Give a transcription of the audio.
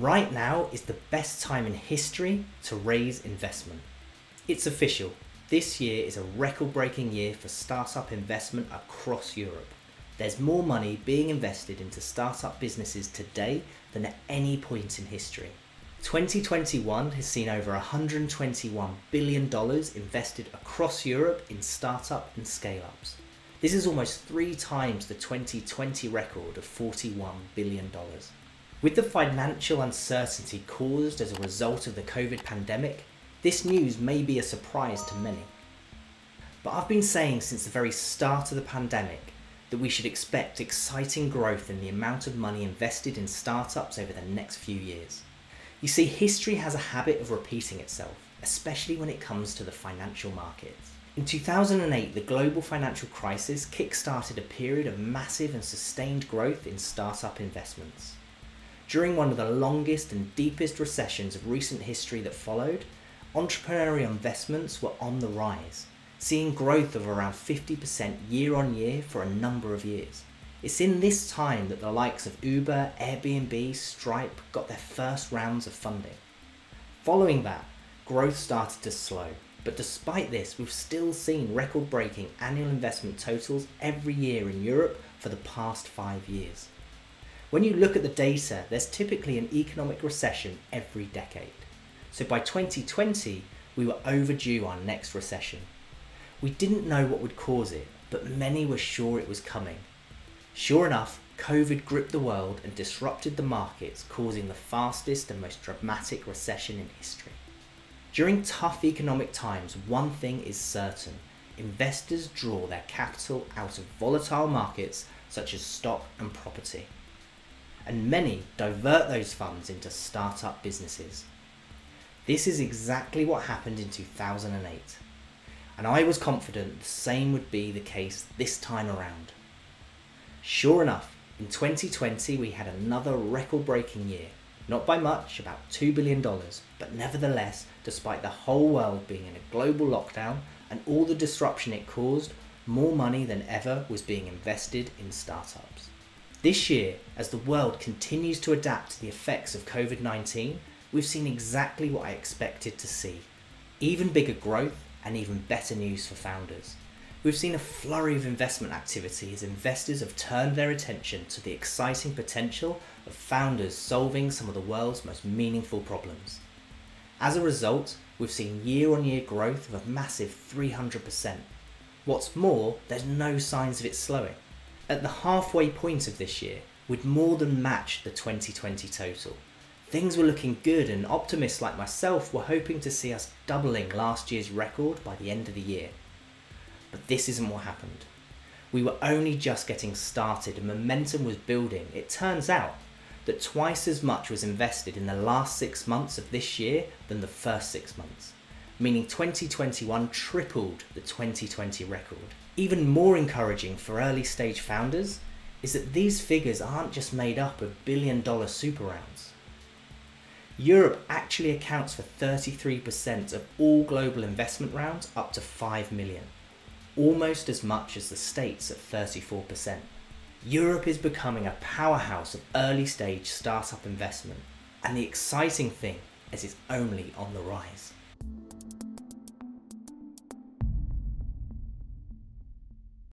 Right now is the best time in history to raise investment. It's official. This year is a record breaking year for startup investment across Europe. There's more money being invested into startup businesses today than at any point in history. 2021 has seen over $121 billion invested across Europe in startup and scale ups. This is almost three times the 2020 record of $41 billion. With the financial uncertainty caused as a result of the COVID pandemic, this news may be a surprise to many. But I've been saying since the very start of the pandemic that we should expect exciting growth in the amount of money invested in startups over the next few years. You see, history has a habit of repeating itself, especially when it comes to the financial markets. In 2008, the global financial crisis kick-started a period of massive and sustained growth in startup investments. During one of the longest and deepest recessions of recent history that followed, entrepreneurial investments were on the rise, seeing growth of around 50% year on year for a number of years. It's in this time that the likes of Uber, Airbnb, Stripe got their first rounds of funding. Following that, growth started to slow, but despite this, we've still seen record breaking annual investment totals every year in Europe for the past five years. When you look at the data, there's typically an economic recession every decade. So by 2020, we were overdue our next recession. We didn't know what would cause it, but many were sure it was coming Sure enough, COVID gripped the world and disrupted the markets, causing the fastest and most dramatic recession in history. During tough economic times, one thing is certain investors draw their capital out of volatile markets such as stock and property. And many divert those funds into startup businesses. This is exactly what happened in 2008. And I was confident the same would be the case this time around. Sure enough, in 2020 we had another record breaking year. Not by much, about $2 billion, but nevertheless, despite the whole world being in a global lockdown and all the disruption it caused, more money than ever was being invested in startups. This year, as the world continues to adapt to the effects of COVID 19, we've seen exactly what I expected to see even bigger growth and even better news for founders. We've seen a flurry of investment activity as investors have turned their attention to the exciting potential of founders solving some of the world's most meaningful problems. As a result, we've seen year on year growth of a massive 300%. What's more, there's no signs of it slowing. At the halfway point of this year, we'd more than matched the 2020 total. Things were looking good, and optimists like myself were hoping to see us doubling last year's record by the end of the year. But this isn't what happened. We were only just getting started and momentum was building. It turns out that twice as much was invested in the last six months of this year than the first six months, meaning 2021 tripled the 2020 record. Even more encouraging for early stage founders is that these figures aren't just made up of billion dollar super rounds. Europe actually accounts for 33% of all global investment rounds up to 5 million almost as much as the States at 34%. Europe is becoming a powerhouse of early stage startup investment, and the exciting thing is it's only on the rise.